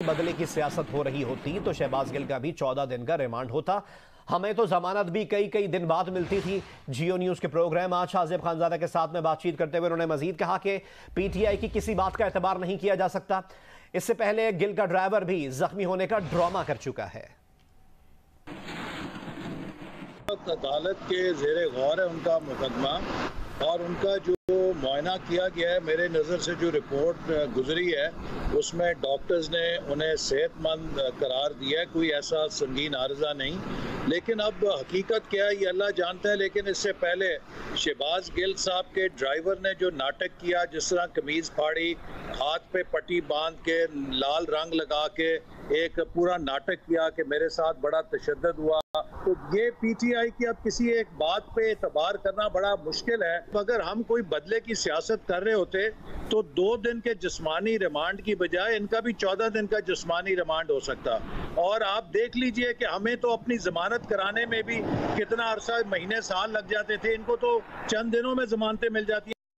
बदले की सियासत हो रही होती तो शहबाज गिल का भी चौदह दिन का रिमांड होता। हमें तो जमानत भी कई कई दिन बाद मिलती थी। जियो न्यूज़ के प्रोग्राम आज हाजिब खानजादा के साथ में बातचीत करते हुए उन्होंने मजीद कहा कि पीटीआई की किसी बात का एतबार नहीं किया जा सकता। इससे पहले गिल का ड्राइवर भी जख्मी होने का ड्रामा कर चुका है। अदालत के जेर गौर है उनका मुकदमा। और उनका जो मुआयना किया गया है, मेरे नज़र से जो रिपोर्ट गुजरी है, उसमें डॉक्टर्स ने उन्हें सेहतमंद करार दिया है। कोई ऐसा संगीन आर्जा नहीं। लेकिन अब हकीकत क्या है, ये अल्लाह जानता है, लेकिन इससे पहले शहबाज गिल साहब के ड्राइवर ने जो नाटक किया, जिस तरह कमीज़ फाड़ी, हाथ पे पट्टी बाँध के, लाल रंग लगा के एक पूरा नाटक किया कि मेरे साथ बड़ा तशद हुआ। तो ये पीटीआई की अब किसी एक बात पे एतबार करना बड़ा मुश्किल है। तो अगर हम कोई बदले की सियासत कर रहे होते तो दो दिन के जिस्मानी रिमांड की बजाय इनका भी चौदह दिन का जिस्मानी रिमांड हो सकता। और आप देख लीजिए कि हमें तो अपनी जमानत कराने में भी कितना अरसा महीने साल लग जाते थे। इनको तो चंद दिनों में जमानतें मिल जाती